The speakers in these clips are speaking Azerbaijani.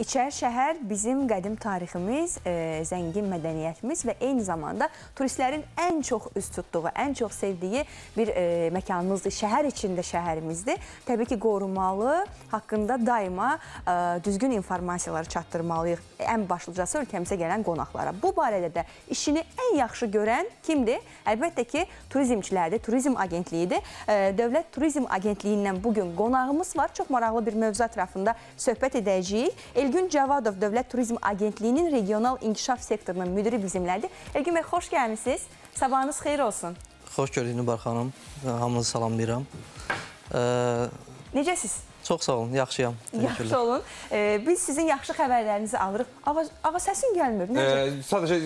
İçər şəhər bizim qədim tariximiz, e, zəngin mədəniyyətimiz və eyni zamanda turistlərin ən çox üz tutduğu, ən çox sevdiyi bir e, məkanımızdır. Şəhər içində şəhərimizdir. Təbii ki, qorumalı, haqqında daima e, düzgün informasiyaları çatdırmalıyıq. Ən başlıcası ölkəmizə gələn qonaqlara. Bu barədə də işini ən yaxşı görən kimdir? Əlbəttə ki, turizmçilərdir, turizm agentliyidir. E, Dövlət Turizm Agentliyindən bugün qonağımız var. Çox maraqlı bir mövzu ətrafında söhbət edəcəyik. Elgün Cavadov Dövlət Turizm Agentliyinin regional inkişaf sektorunun müdiri bizimlədir. Elgün bəy, xoş gəlmisiniz. Sabahınız xeyir olsun. Xoş gördüyünü Barxanım. Hamınızı salamlayıram. Necəsiz? Çox sağ olun, yaxşıyam. Yaxşı olun. Ee, biz sizin yaxşı xəbərlərinizi alırıq. Ağa, ağa səsin gəlmir. Necə? Ee, sadəcə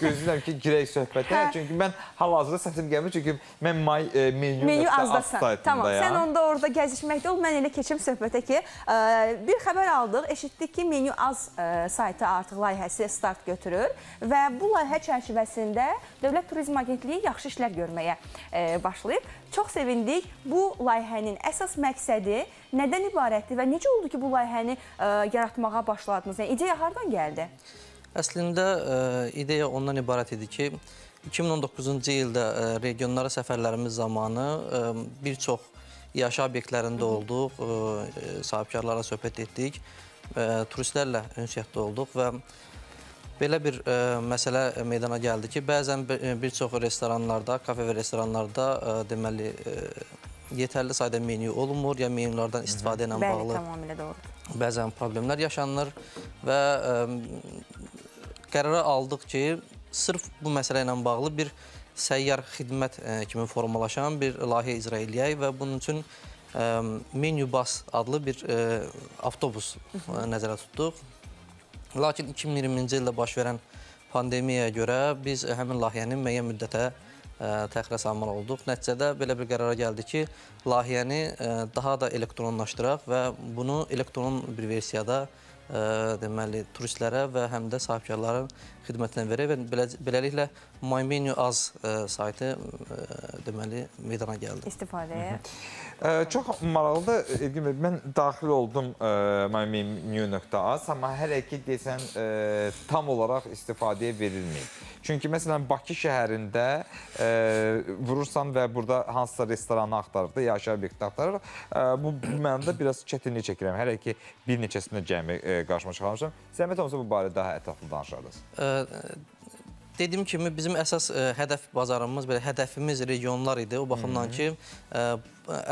gözləyirəm ki, girək söhbətə. Hə. Çünki mən hal-hazırda səsim gəlmir. Çünki mən may e, menyu, Menyu azdasan. Tamam, sən onda orada gəzişməkdə ol. Mən elə keçim söhbətə ki, ə, bir xəbər aldıq. Eşitdik ki, menyu az ə, saytı artıq layihəsi start götürür və bu layihə çərçivəsində Dövlət Turizm Agentliyi yaxşı işlər görməyə ə, başlayıb. Çox sevindik. Bu layihənin əsas məqsədi nədən ibarətdir və necə oldu ki, bu layihəni ə, yaratmağa başladınız? Yəni ideya hardan gəldi? Əslində e, ideya ondan ibarət idi ki, 2019-cu ildə e, regionlara səfərlərimiz zamanı e, bir çox yaşa obyektlərində olduq, e, sahibkarlarla söhbət etdik, e, turistlərlə ünsiyyətdə olduq və belə bir e, məsələ meydana gəldi ki, bəzən bir, çox restoranlarda, kafe və restoranlarda e, deməli e, yetərli sayda menyu olmur, ya menyulardan istifadə ilə Bəli, bağlı tamamilə doğrudur. bəzən problemlər yaşanır və ə, qərara aldıq ki, sırf bu məsələ ilə bağlı bir səyyar xidmət ə, kimi formalaşan bir layihə icra eləyək və bunun üçün ə, Menubus adlı bir ə, avtobus ə, nəzərə tutduq. Lakin 2020-ci ildə baş verən pandemiyaya görə biz həmin layihəni müəyyən müddətə təxirə salmalı olduq. Nəticədə belə bir qərara gəldi ki, layihəni daha da elektronlaşdıraq və bunu elektron bir versiyada deməli turistlərə və həm də sahibkarların xidmətinə verək və belə, beləliklə MyMenu Az ə, saytı deməli meydana gəldi. İstifadəyə. Çox maraqlıdır. Elgin bəy, mən daxil oldum mymenu.az, amma hələ ki desən tam olaraq istifadəyə verilməyib. Çünki məsələn Bakı şəhərində vurursan və burada hansısa restoranı axtarırdı, yaşayış obyekti axtarırıq. Bu, mənada biraz çətinlik çəkirəm. Hələ ki bir neçəsində cəmi qarşıma çıxarmışam. Zəhmət olmasa bu barədə daha ətraflı danışardınız. Dediyim kimi bizim əsas ə, hədəf bazarımız, belə hədəfimiz regionlar idi. O baxımdan ki, ə,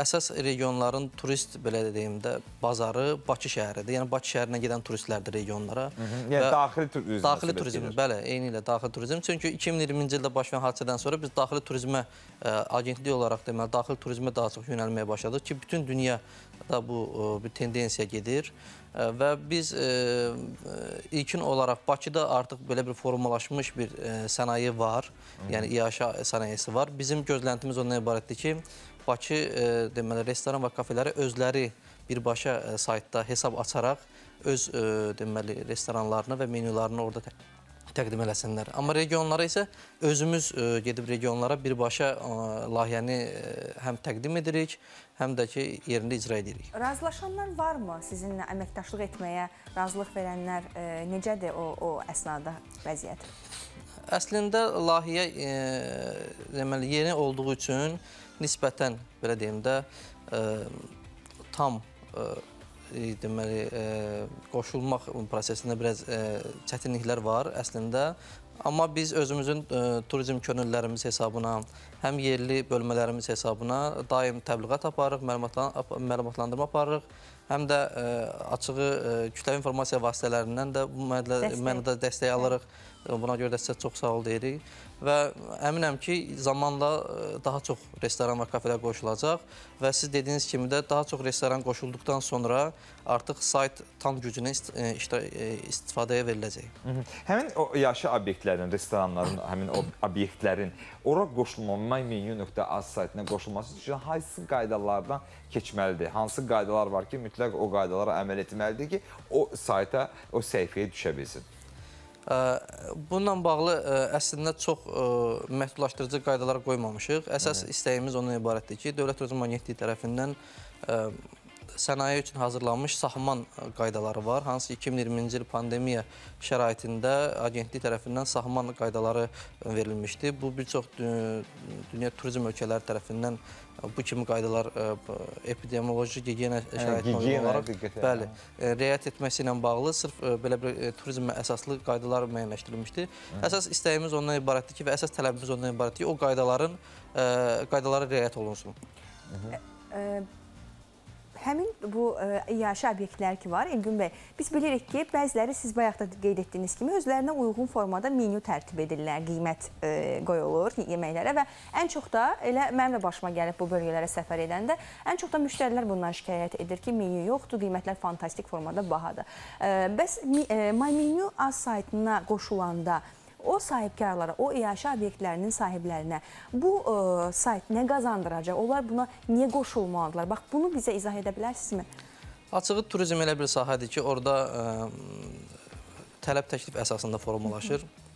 əsas regionların turist belə deyim də bazarı Bakı şəhəridir. Yəni Bakı şəhərinə gedən turistlərdir regionlara. Yəni daxili turizm. Daxili turizm, bəli, eyni ilə daxili turizm. Çünki 2020-ci ildə baş verən hadisədən sonra biz daxili turizmə ə, agentlik olaraq deməli daxili turizmə daha çox yönəlməyə başladıq ki, bütün dünyada bu ə, bir tendensiya gedir. Və biz ilkin olaraq Bakıda artıq belə bir formalaşmış bir ə, sənaye var. Yəni iaşə sənayesi var. Bizim gözləntimiz ondan ibarətdir ki, Bakı deməli restoran və kafeləri özləri birbaşa saytda hesab açaraq öz deməli restoranlarını və menyularını orada təqdim eləsinlər. Amma regionlara isə özümüz ə, gedib regionlara birbaşa ə, layihəni ə, həm təqdim edirik, həm də ki yerində icra edirik. Razılaşanlar varmı sizinlə əməkdaşlıq etməyə razılıq verənlər e, necədir o o əsnada vəziyyət? Əslində layihə e, deməli yeni olduğu üçün nisbətən belə deyim də e, tam e, deməli e, qoşulmaq prosesində biraz e, çətinliklər var əslində. Amma biz özümüzün e, turizm könüllülərimiz hesabına, həm yerli bölmələrimiz hesabına daim təbliğat aparırıq, məlumatlan məlumatlandırma aparırıq. Həm də ə, açığı ə, kütləvi informasiya vasitələrindən də bu mənada Dəstək. alırıq. Buna görə də sizə çox sağ ol deyirik. Və əminəm ki, zamanla daha çox restoran və kafelər qoşulacaq və siz dediyiniz kimi də daha çox restoran qoşulduqdan sonra artıq sayt tam gücünə istifadəyə veriləcək. Həmin o yaşlı obyektlərin, restoranların, həmin o obyektlərin ora qoşulma mymenu.az saytına qoşulması üçün hansı qaydalardan keçməlidir? Hansı qaydalar var ki, mütləq o qaydalara əməl etməlidir ki, o sayta, o səhifəyə düşə bilsin? Bununla bağlı əslində çox məhdudlaşdırıcı qaydalar qoymamışıq. Əsas istəyimiz ondan ibarətdir ki, Dövlət Turizm Agentliyi tərəfindən sənaye üçün hazırlanmış sahman qaydaları var. Hansı ki 2020-ci il pandemiya şəraitində agentlik tərəfindən sahman qaydaları verilmişdi. Bu bir çox dü- dünya turizm ölkələri tərəfindən bu kimi qaydalar ə, epidemioloji gigiyena uyğun gigiyenaya olaraq bəli, ə, riayət etməsi ilə bağlı sırf ə, belə bir turizmə əsaslı qaydalar müəyyənləşdirilmişdi. Əsas istəyimiz ondan ibarətdir ki və əsas tələbimiz ondan ibarətdir ki, o qaydaların qaydalara riayət olunsun. Ə, Həmin bu ə, iaşə obyektlər ki var, İlgün bəy, biz bilirik ki, bəziləri siz bayaq da qeyd etdiyiniz kimi özlərinə uyğun formada menyu tərtib edirlər, qiymət ə, qoyulur yeməklərə və ən çox da elə mənim də başıma gəlib bu bölgələrə səfər edəndə ən çox da müştərilər bundan şikayət edir ki, menyu yoxdur, qiymətlər fantastik formada bahadır. Ə, Bəs mi- ə, My Menu az saytına qoşulanda o sahibkarlara, o iaşə obyektlərinin sahiblərinə bu ə, sayt nə qazandıracaq? Onlar buna niyə qoşulmalıdırlar? Bax bunu bizə izah edə bilərsinizmi? Açığı turizm elə bir sahədir ki, orada ə, tələb təklif əsasında formalaşır. Hə,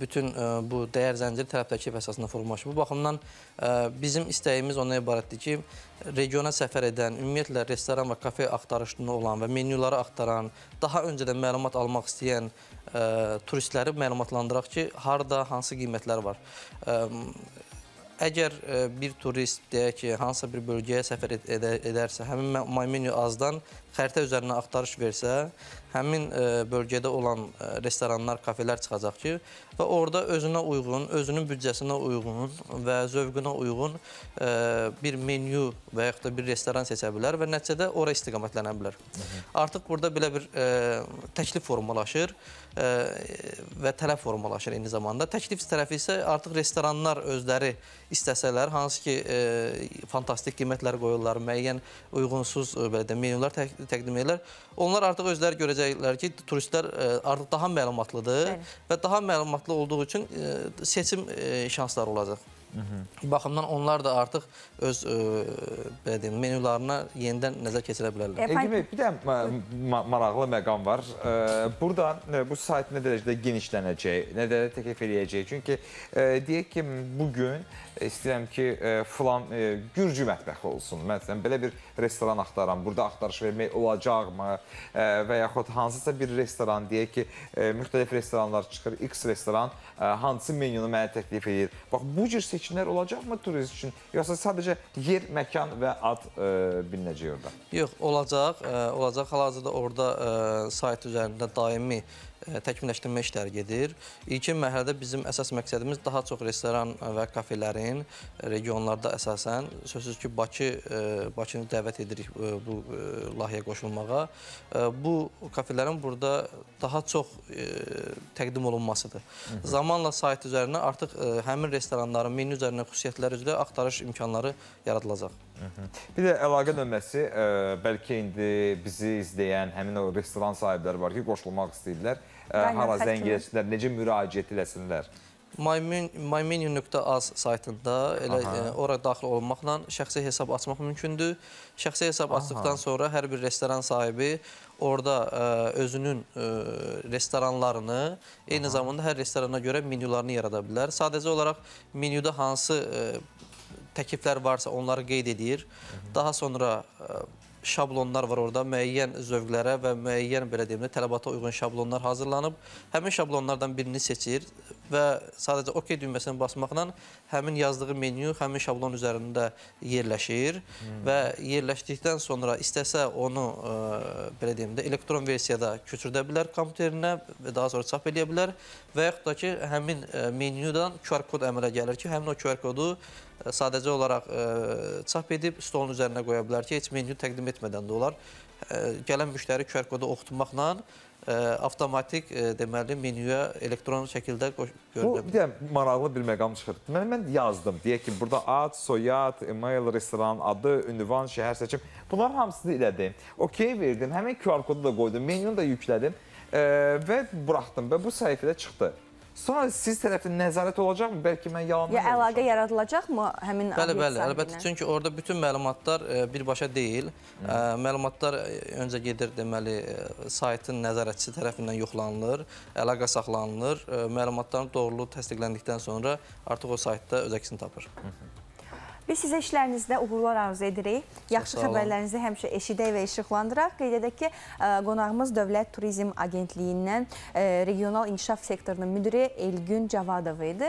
bütün ə, bu dəyər zənciri tələb təklif əsasında formalaşır. Bu baxımdan ə, bizim istəyimiz ondan ibarətdir ki, regiona səfər edən, ümumiyyətlə restoran və kafe axtarışında olan və menyuları axtaran, daha öncədən məlumat almaq istəyən ə, turistləri məlumatlandıraq ki, harda hansı qiymətlər var. Ə, Əgər ə, bir turist deyək ki, hansısa bir bölgəyə səfər ed edə edərsə, həmin mə- My Menu azdan xəritə üzərindən axtarış versə, həmin ə, bölgədə olan ə, restoranlar, kafelər çıxacaq ki, və orada özünə uyğun, özünün büdcəsinə uyğun və zövqünə uyğun bir menyu və yaxud da bir restoran seçə bilər və nəticədə ora istiqamətlənə bilər. Artıq burada belə bir təklif formalaşır və tələb formalaşır eyni zamanda. Təklif tərəfi isə artıq restoranlar özləri istəsələr, hansı ki e, fantastik qiymətlər qoyurlar, müəyyən uyğunsuz e, belə də menyular təq təqdim edirlər. Onlar artıq özləri görəcəklər ki, turistlər e, artıq daha məlumatlıdır Bəli. və daha məlumatlı olduğu üçün e, seçim e, şansları olacaq. Bu baxımdan onlar da artıq öz e, belə deyim, menyularına yenidən nəzər keçirə bilərlər. Bəy, bir də ma- ma- maraqlı məqam var. Ə, Burada ə, bu sayt nə dərəcədə genişlənəcək, nə dərəcədə təklif eləyəcək? Çünki ə, deyək ki, bu gün istəyirəm ki, ə, filan ə, gürcü mətbəxi olsun. Məsələn, belə bir restoran axtaram. Burada axtarış vermək olacaqmı? Ə, Və yaxud hansısa bir restoran deyək ki, ə, müxtəlif restoranlar çıxır, X restoran ə, hansı menyunu mənə təklif edir. Bax bu cür seçimlər olacaqmı turist üçün, yoxsa sadəcə yer, məkan və ad bilinəcək orada? Yox, olacaq. Olacaq. Hal-hazırda orada sayt üzərində daimi təkmilləşdirmə işləri gedir. İlkin mərhələdə bizim əsas məqsədimiz daha çox restoran və kafelerin regionlarda əsasən sözsüz ki, Bakı Bakını dəvət edirik bu layihəyə qoşulmağa. Bu kafelerin burada daha çox təqdim olunmasıdır. Zamanla sayt üzərinə artıq həmin restoranların menyu üzərinə xüsusiyyətləri üzrə axtarış imkanları yaradılacaq. Bir də əlaqə nömrəsi, ə, bəlkə indi bizi izləyən həmin o restoran sahibləri var ki, qoşulmaq istəyirlər. Ə, Aynen, hara zəng etsinlər, necə müraciət eləsinlər? mymen- mymenu.az saytında elə Aha. e, ora daxil olmaqla şəxsi hesab açmaq mümkündür. Şəxsi hesab açdıqdan sonra hər bir restoran sahibi orada ə, özünün ə, restoranlarını, eyni zamanda hər restorana görə menyularını yarada bilər. Sadəcə olaraq menyuda hansı ə, təkliflər varsa onları qeyd edir. Daha sonra ə, şablonlar var orada, müəyyən zövqlərə və müəyyən belə deyim də tələbata uyğun şablonlar hazırlanıb. Həmin şablonlardan birini seçir və sadəcə OK düyməsinə basmaqla həmin yazdığı menyu həmin şablon üzərində yerləşir və yerləşdikdən sonra istəsə onu ə, belə deyim də elektron versiyada köçürdə bilər kompüterinə və daha sonra çap edə bilər və yaxud da ki həmin ə, menyudan QR kod əmələ gəlir ki, həmin o QR kodu sadəcə olaraq ə, çap edib stolun üzərinə qoya bilər ki, heç menyu təqdim etmədən də olar. Gələn müştəri QR kodu oxutmaqla ə, avtomatik ə, deməli menyuya elektron şəkildə Bu bir bilər. də maraqlı bir məqam çıxır. Mən mən yazdım. Deyək ki, burada ad, soyad, email, restoran adı, ünvan, şəhər seçim. Bunların hamısını elədim. OK verdim. Həmin QR kodu da qoydum. Menyunu da yüklədim e, və buraxdım və bu səhifədə çıxdı. Sonra siz tərəfindən nəzarət olacaqmı? Bəlkə mən yalandan Ya əlaqə yaradılacaqmı həmin Bəli, obyekt bəli, əlbəttə. Çünki orada bütün məlumatlar e, birbaşa deyil. E, Məlumatlar e, öncə gedir deməli saytın nəzarətçisi tərəfindən yoxlanılır, əlaqə saxlanılır. Məlumatların doğruluğu təsdiqləndikdən sonra artıq o saytda öz əksini tapır. Biz sizə işlərinizdə uğurlar arzu edirik. Yaxşı xəbərlərinizi həmişə eşidək və işıqlandıraq. Qeyd edək ki, ə, qonağımız Dövlət Turizm Agentliyindən ə, regional inkişaf sektorunun müdiri Elgün Cavadov idi.